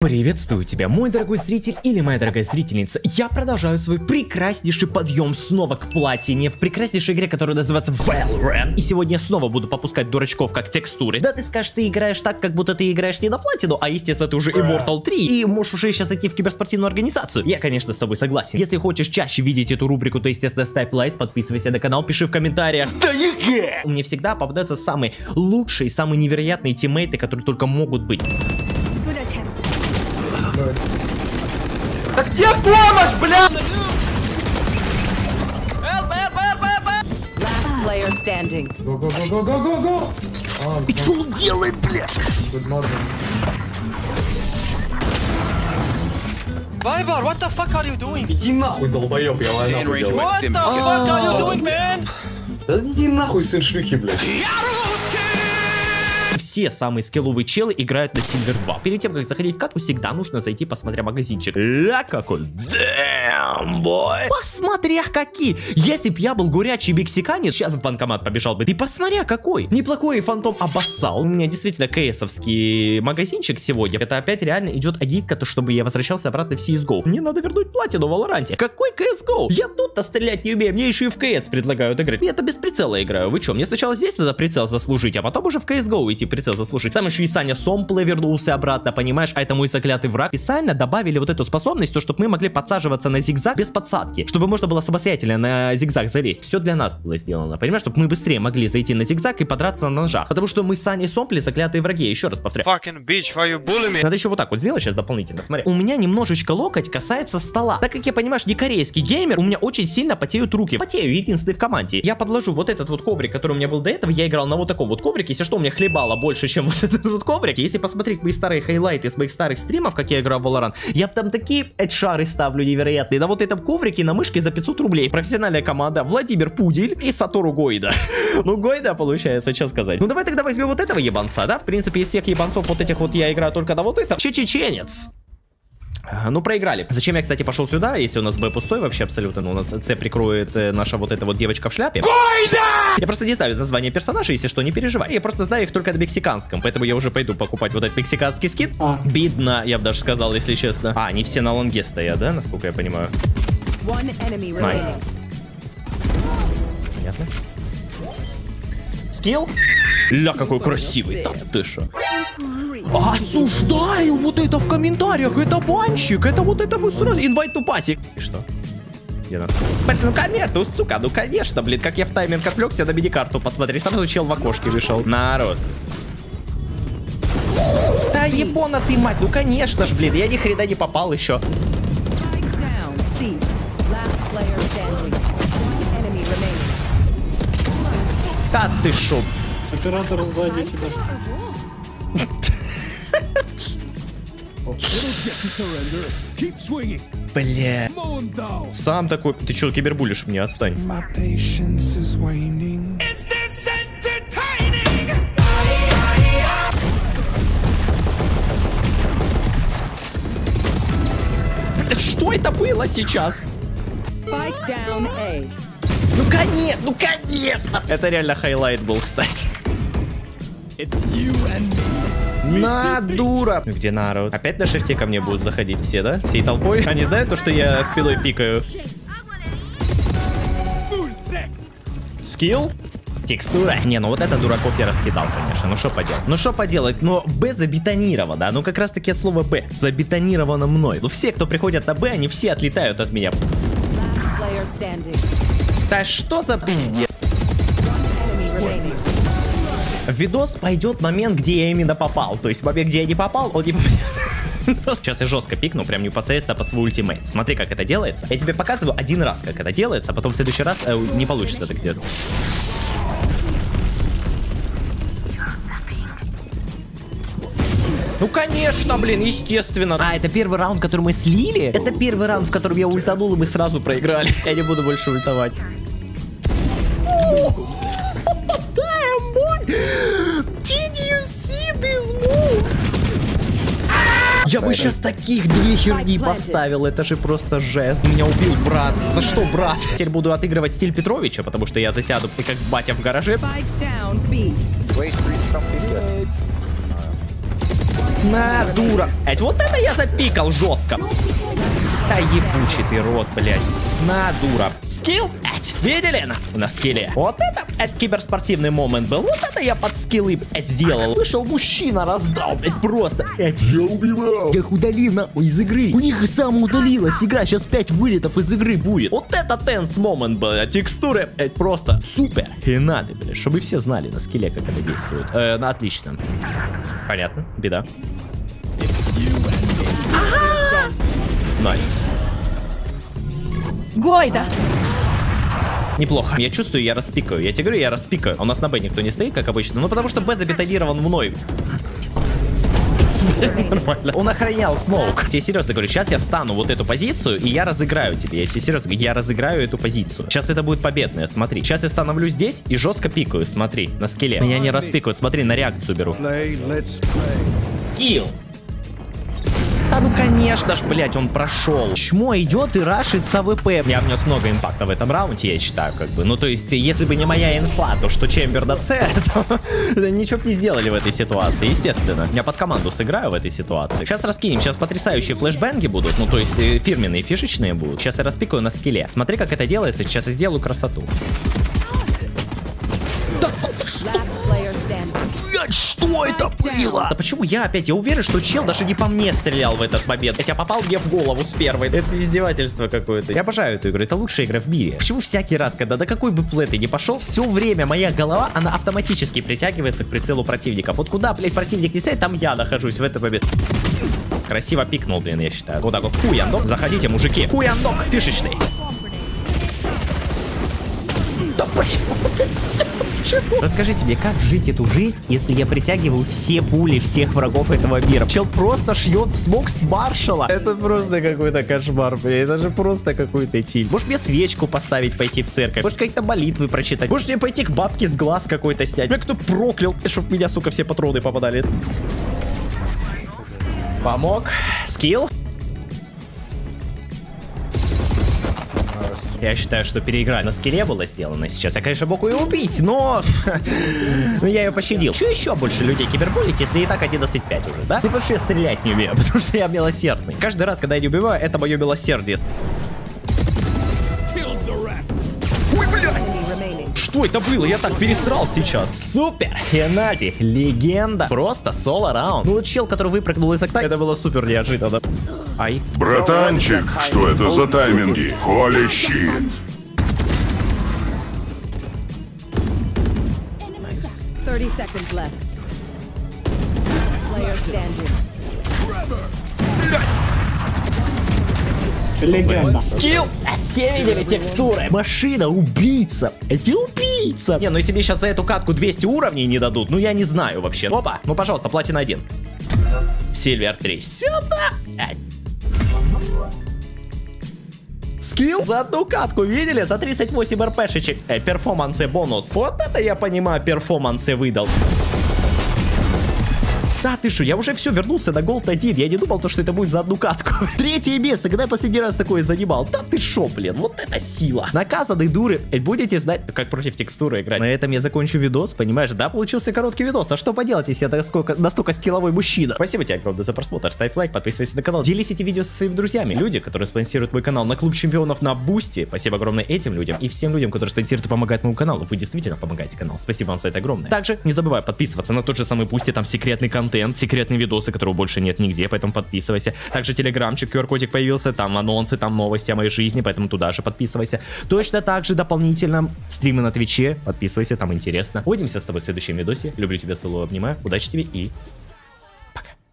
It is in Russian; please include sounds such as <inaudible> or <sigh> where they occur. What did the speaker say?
Приветствую тебя, мой дорогой зритель или моя дорогая зрительница. Я продолжаю свой прекраснейший подъем снова к платине в прекраснейшей игре, которая называется Valorant. И сегодня я снова буду попускать дурачков как текстуры. Да, ты скажешь, ты играешь так, как будто ты играешь не на платину, а естественно ты уже Immortal 3 и можешь уже сейчас идти в киберспортивную организацию. Я, конечно, с тобой согласен. Если хочешь чаще видеть эту рубрику, то, естественно, ставь лайк, подписывайся на канал, пиши в комментариях. Мне всегда попадаются самые лучшие, самые невероятные тиммейты, которые только могут быть. Где помощь, бля? Last player standing. Go, go, go, go, go, go, go! Oh, И что он делает, бля? good morning. Viber, what the fuck are you doing? Иди нахуй, долбоёб, я лайнапу делаю. What the fuck are you doing, man? Да иди нахуй, сын шлюхи, блядь. Все самые скилловые челы играют на Silver 2. Перед тем, как заходить в катку, всегда нужно зайти посмотря магазинчик. Ля какой. Damn, boy. Посмотря какие. Если б я был горячий мексиканец, сейчас в банкомат побежал бы. Ты посмотря какой. Неплохой фантом обоссал. У меня действительно КСовский магазинчик сегодня. Это опять реально идет агитка, то чтобы я возвращался обратно в CSGO. Мне надо вернуть платину в Валоранте. Какой CSGO? Я тут-то стрелять не умею. Мне еще и в КС предлагают играть. Я-то без прицела играю. Вы что? Мне сначала здесь надо прицел заслужить, а потом уже в CSGO идти прицел заслужить. Там еще и Саня Сомпле вернулся обратно, понимаешь? А это мой заклятый враг. Специально добавили вот эту способность, то, чтобы мы могли подсаживаться на зигзаг без подсадки. Чтобы можно было самостоятельно на зигзаг залезть. Все для нас было сделано, понимаешь? Чтобы мы быстрее могли зайти на зигзаг и подраться на ножах. Потому что мы с Саней Сомпле заклятые враги. Еще раз повторяю. Fucking bitch, why you bully me? Надо еще вот так вот сделать сейчас дополнительно, смотри. У меня немножечко локоть касается стола. Так как я, понимаешь, не корейский геймер, у меня очень сильно потеют руки. Потею, единственный в команде. Я подложу вот этот вот коврик, который у меня был до этого, я играл на вот таком вот коврике. Если что, у меня хлебало больше, чем вот этот вот коврик. Если посмотреть мои старые хайлайты с моих старых стримов, как я играю в Valorant, я там такие эдшары ставлю невероятные. На вот этом коврике на мышке за 500 рублей. Профессиональная команда Владимир Пудель и Сатору Гойда. <laughs> Ну, Гойда получается, что сказать. Ну, давай тогда возьмем вот этого ебанца, да? В принципе, из всех ебанцов вот этих вот я играю только на вот этом. Чечеченец. А, Ну, проиграли. Зачем я, кстати, пошел сюда, если у нас Б пустой вообще абсолютно? Ну, у нас С прикроет э, наша вот эта вот девочка в шляпе. Я просто не знаю название персонажей, если что, не переживай. Я просто знаю их только на мексиканском, поэтому я уже пойду покупать вот этот мексиканский скин. Обидно, я бы даже сказал, если честно. А, они все на лонге стоят, да, насколько я понимаю? One enemy Nice. remaining. Понятно. Скилл? Ля, какой красивый. Там ты шо? Осуждаю вот это в комментариях. Это банщик. Это вот это мы сразу. Invite to party. И что? Где надо? Блин, ну конечно, сука, ну конечно, блин, как я в тайминг отвлекся на миникарту посмотри. Сразу чел в окошке вышел. Народ. Да ебона ты, мать, ну конечно ж, блин, я ни хрена не попал еще. Да ты шо? Оператор сзади тебя. <laughs> Бля. Сам такой. Ты чё, кибербулишь меня? Отстань. Что это было сейчас? Spike down A. Ну конечно, ну конечно! Это реально хайлайт был, кстати. На, дура! Где народ? Опять на шифте ко мне будут заходить все, да? Всей толпой? Они знают то, что я спиной пикаю? Скилл? Текстура. Не, ну вот это дураков я раскидал, конечно. Ну что поделать? Ну что поделать? Но Б забетонировано, да? Ну как раз таки от слова Б. Забетонировано мной. Ну все, кто приходят на Б, они все отлетают от меня. Да что за пиздец? В видос пойдет момент, где я именно попал. То есть момент, где я не попал, он не попал. Сейчас я жестко пикну, прям непосредственно под свой ультимейт. Смотри, как это делается. Я тебе показываю один раз, как это делается, а потом в следующий раз э, не получится так сделать. Ну конечно, блин, естественно. А, это первый раунд, который мы слили? Это первый раунд, в котором я ультанул, и мы сразу проиграли. Я не буду больше ультовать. These moves? Я бы сейчас таких две херни поставил, это же просто жест. Меня убил брат. За что, брат? Теперь буду отыгрывать стиль Петровича, потому что я засяду как батя в гараже. На, дура. Эть, вот это я запикал жестко. Да ебучий ты рот, блядь. На, дура. Скилл, эть, видели на, на скилле? Вот это, это киберспортивный момент был. Вот это я под скиллы, эть, сделал. Вышел мужчина, раздал, блядь, просто. Эть, я убивал. Я их удалил нахуй из игры. У них и сам удалилась игра. Сейчас 5 вылетов из игры будет. Вот это тенс момент был. А Текстуры, эть, просто супер. И надо, блядь, чтобы все знали на скилле, как это действует. Э, ну, отлично. Понятно, беда. Nice. Гойда! Неплохо. Я чувствую, я распикаю. Я тебе говорю, я распикаю. А у нас на Б никто не стоит, как обычно. Ну, потому что Б забетонирован мной. Нормально. Он охранял smoke. Тебе серьезно говорю, сейчас я стану вот эту позицию, и я разыграю тебе. Я тебе серьезно говорю, я разыграю эту позицию. Сейчас это будет победная, смотри. Сейчас я становлюсь здесь и жестко пикаю, смотри, на скеле. Меня не распикают, смотри, на реакцию беру. Скилл. Да ну конечно ж, блять, он прошел. Чмо идет и рашит с АВП. Я внес много импакта в этом раунде, я считаю, как бы. Ну, то есть, если бы не моя инфа, то что Chamber на С, <laughs> то ничего бы не сделали в этой ситуации, естественно. Я под команду сыграю в этой ситуации. Сейчас раскинем, сейчас потрясающие флешбенги будут, ну, то есть, э, фирменные, фишечные будут. Сейчас я распикаю на скеле. Смотри, как это делается, сейчас я сделаю красоту. Было? Да почему я опять? Я уверен, что чел даже не по мне стрелял в этот момент. Хотя попал мне в голову с первой. Это издевательство какое-то. Я обожаю эту игру. Это лучшая игра в мире. Почему всякий раз, когда до какой бы плей ты не пошел, все время моя голова, она автоматически притягивается к прицелу противников. Вот куда, блядь, противник не сядет, там я нахожусь в этот момент. Красиво пикнул, блин, я считаю. Вот так вот. Хуяндок. Заходите, мужики. Хуяндок фишечный. Да почему? Расскажите мне, как жить эту жизнь, если я притягиваю все пули всех врагов этого мира? Чел просто шьет в смог с маршала. Это просто какой-то кошмар, блин. Это же просто какой-то тиль. Может мне свечку поставить, пойти в церковь? Может какие-то молитвы прочитать? Может мне пойти к бабке с глаз какой-то снять? Меня кто проклял, чтоб меня, сука, все патроны попадали. Помог. Скилл. Я считаю, что переигра на скилле была сделана сейчас. Я, конечно, мог ее убить, но... <laughs> но я ее пощадил. Че еще больше людей киберболить, если и так 11.5 уже, да? Ну, потому я стрелять не умею, <laughs> потому что я милосердный. Каждый раз, когда я не убиваю, это мое милосердие. Ой, блядь! Что это было? Я так пересрал сейчас. Супер! Геннадий, легенда. Просто соло-раунд. Ну вот чел, который выпрыгнул из окна, это было супер неожиданно. Ай. Братанчик, что это за тайминги? Холи щит. 30 Легенда. Скилл! Все видели текстуры? Машина, убийца. Эти убийца. Не, ну если мне сейчас за эту катку 200 уровней не дадут, ну я не знаю вообще. Опа, ну пожалуйста, платина 1. Silver 3. Сюда. Скилл за одну катку, видели? За 38 РПшечек. Э, performance bonus. Вот это я понимаю, performance выдал. Да ты что, я уже все, вернулся на gold 1. Я не думал, то, что это будет за одну катку. <laughs> Третье место, когда я последний раз такое занимал. Да ты шо, блин, вот это сила. Наказанные дуры. Будете знать, как против текстуры играть. На этом я закончу видос, понимаешь? Да, получился короткий видос. А что поделать, если я настолько, настолько скилловой мужчина? Спасибо тебе огромное за просмотр. Ставь лайк, подписывайся на канал. Делись этим видео со своими друзьями. Люди, которые спонсируют мой канал на клуб чемпионов на Boosty. Спасибо огромное этим людям и всем людям, которые спонсируют и помогают моему каналу. Вы действительно помогаете каналу. Спасибо вам за это огромное. Также не забывай подписываться на тот же самый Boosty, там секретный контент, секретные видосы, которого больше нет нигде, поэтому подписывайся. Также телеграмчик, QR-кодик появился, там анонсы, там новости о моей жизни, поэтому туда же подписывайся. Точно так же дополнительно стримы на Твиче, подписывайся, там интересно. Увидимся с тобой в следующем видосе. Люблю тебя, целую, обнимаю. Удачи тебе и